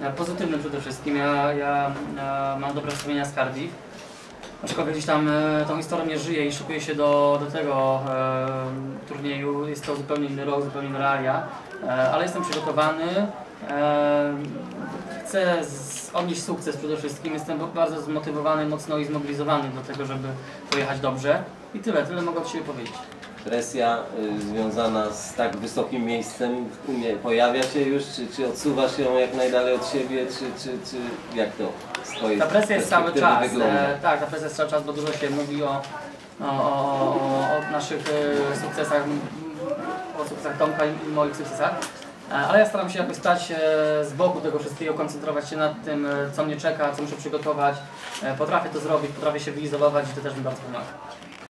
E, pozytywnym przede wszystkim. Ja, ja e, mam dobre wspomnienia z Cardiff. Aczkolwiek gdzieś tam e, tą historią nie żyję i szykuję się do, do tego e, turnieju. Jest to zupełnie inny rok, zupełnie inna realia, e, ale jestem przygotowany. Chcę odnieść sukces przede wszystkim. Jestem bardzo zmotywowany, mocno i zmobilizowany do tego, żeby pojechać dobrze. I tyle, tyle mogę od siebie powiedzieć. Presja y, związana z tak wysokim miejscem nie, pojawia się już, czy, czy odsuwasz ją jak najdalej od siebie, czy, czy, czy jak to z twojej Ta presja jest cały czas. E, tak, ta presja jest cały czas, bo dużo się mówi o, o, o, o naszych e, sukcesach, o sukcesach Tomka i moich sukcesach. E, ale ja staram się jakoś stać e, z boku tego wszystkiego, koncentrować się nad tym, e, co mnie czeka, co muszę przygotować. Potrafię to zrobić, potrafię się wyizolować i to też mi bardzo pomaga.